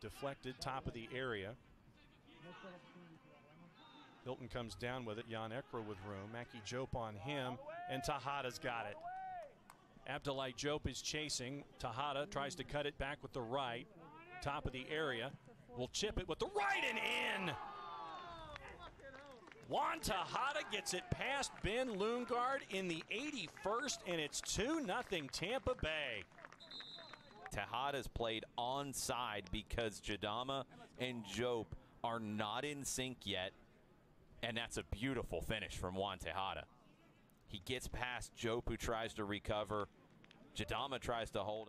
deflected, top of the area. Hilton comes down with it. Yann Ekra with room. Mackie Jope on him, and Tejada's got it. Abdullah Jope is chasing. Tejada tries to cut it back with the right. Top of the area. Will chip it with the right and in. Juan Tejada gets it past Ben Lundgaard in the 81st, and it's 2 0 Tampa Bay. Tejada's played onside because Jadama and Jope are not in sync yet. And that's a beautiful finish from Juan Tejada. He gets past Jope, who tries to recover. Jadama tries to hold it.